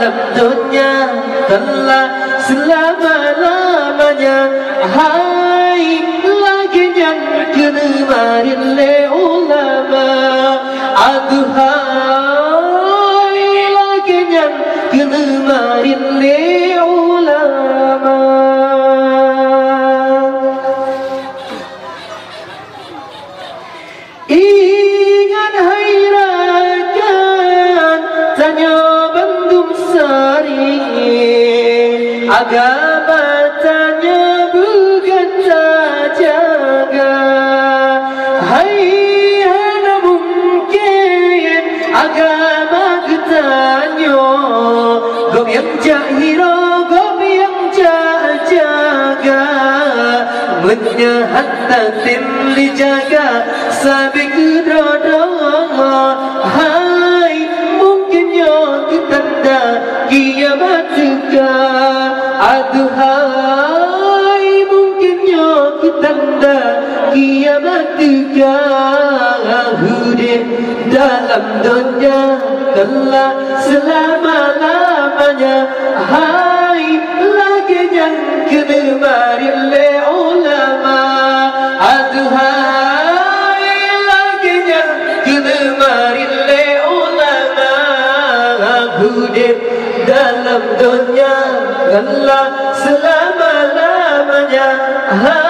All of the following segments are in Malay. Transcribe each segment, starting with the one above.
dalam dunia Telah selama-lamanya. Hai laginya Kemarin le ulama Agamatanya bukan saja Hai, hana mungkin agama ketanyo Gom yang jahiro gom yang jajaga Menyahat tatin dijaga, sabik dodo Hai, mungkin yo kita dah Juga Hidup dalam dunia Telah selama-lamanya. Hai lagi yang kemarin le ulama. Aduhai lagi yang kemarin le ulama. Hidup dalam dunia Telah selama-lamanya. Hai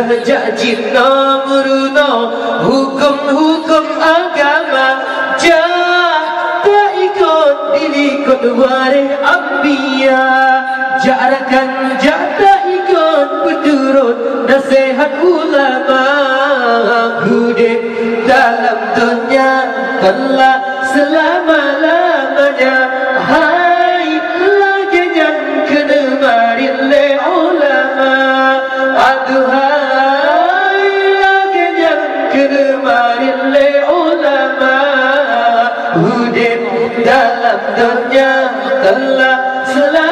Budah jajin nomorno Hukum-hukum agama Tak ikut dilikut waris ambiya Jarakan tak ikut berturut nasihat ulama. Hidup dalam dunia telah selama-lamanya Yahudi dalam dunia telah selamat.